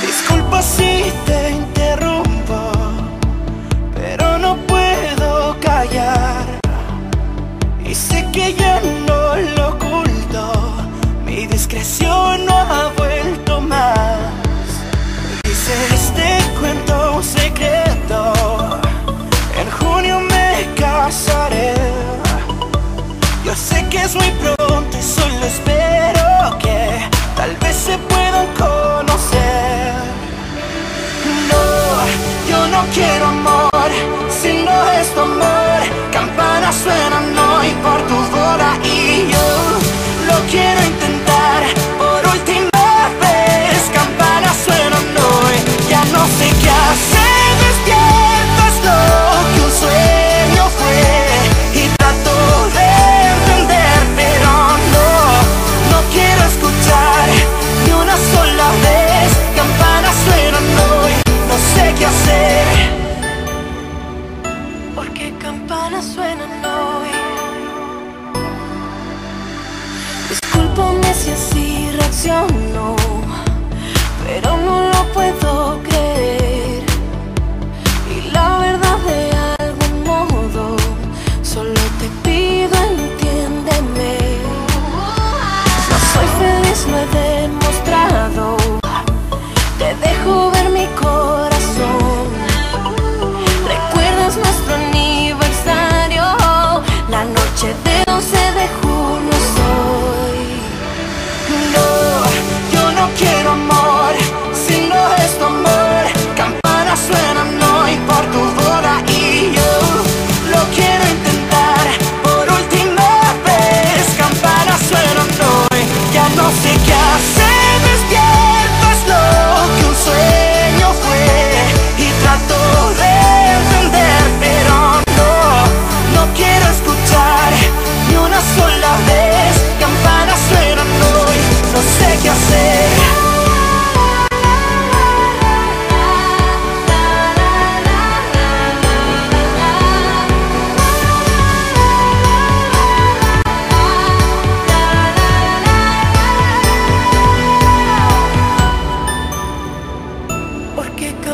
Disculpa si te interrumpo, pero no puedo callar. Y sé que ya no lo mi discreción no si así reacciono, pero no lo puedo creer. Y la verdad de algún modo, solo te pido entiéndeme. No soy feliz, lo he demostrado. Te dejo ver mi corazón.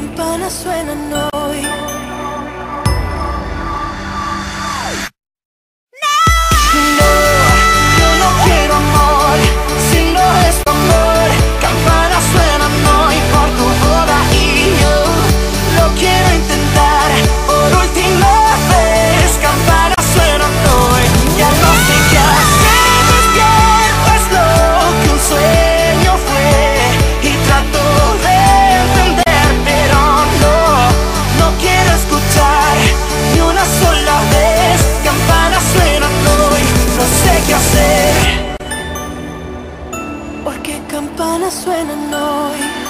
campana suena, no. Las campanas suenan hoy.